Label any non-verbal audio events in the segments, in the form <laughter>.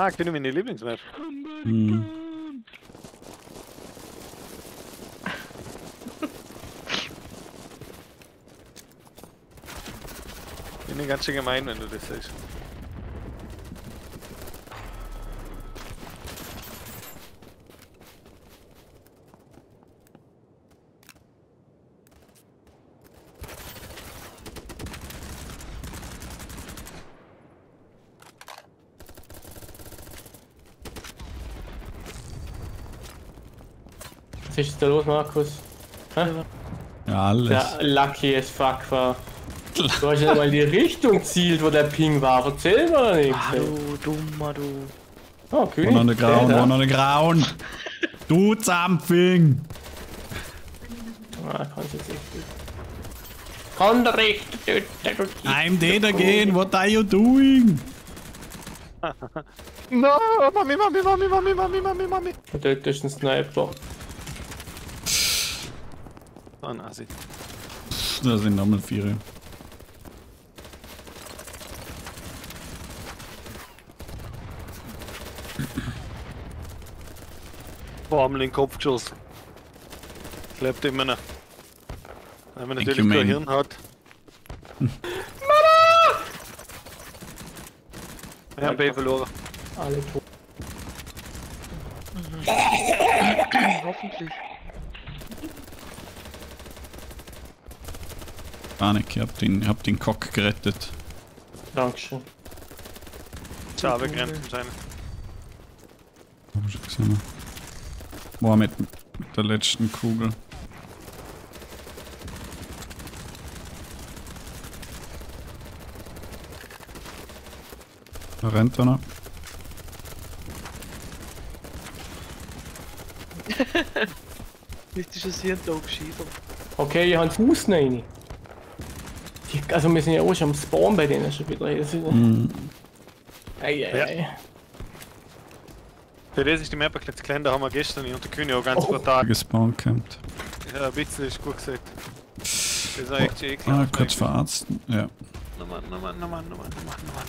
Ah, kenne meine Lieblingsmap. Hm. Bin ich ganz schön gemein, wenn du das sagst. Ist da los, Markus? Hä? Ja, alles. Der lucky as fuck war. Du hast ja mal die Richtung zielt, wo der Ping war. Erzähl mal nichts. Ah, du dummer, du. Oh, König. One on the ground, one on the ground. Do something. Ah, kannst jetzt nicht. Kann der recht. I'm dead again. What are you doing? <laughs> No, Mami, Mami, Mami, Mami, Mami, Mami, Mami. Dort ist ein Sniper. Oh, Nasi. Da sind nochmal vier. Boah, haben wir in den Kopf geschossen. Lebt immer noch. Wenn man natürlich kein. Hirn hat. <laughs> Ja, B verloren. Alle tot. <clears throat> Hoffentlich. Panik, ich hab den, hab den Cock gerettet. Dankeschön. Schade begrenzt sein. Hab ich schon gesehen. Boah, mit, mit der letzten Kugel. Da rennt einer. <laughs> Nicht ist es hier ein Tag gescheitert. Okay, ich habe Fuß rein. Die- Also wir sind ja auch schon am Spawn bei denen schon wieder. Das ist, Hm. ei, ei, Ja. ei. Für das ist die Map ein bisschen zu klein, da haben wir gestern in der König auch ganz Oh. paar Tage. Gespawncampt. Ja, ein bisschen ist gut gesagt. Das ist echt eklig. Ah, kurz verarzten. Ja. Nochmal, nochmal, nochmal, nochmal, nochmal, nochmal.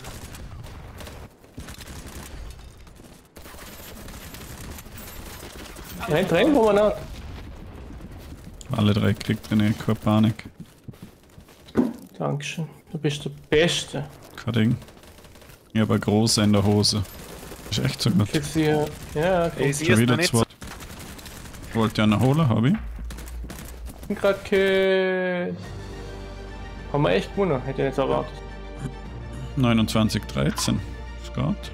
Rennt rein, wo man hat. Alle drei kriegt drin, keine Panik. Dankeschön. Du bist der Beste. Kein Ding. Ich hab eine große in der Hose. Ist echt so gut. Jetzt hier. Ja, okay. Schon wieder zwei. so. Wollt ihr eine holen, hab ich? Ich bin grad ke... Haben wir echt gewonnen, hätte ich nicht erwartet. 29, 13. Das geht.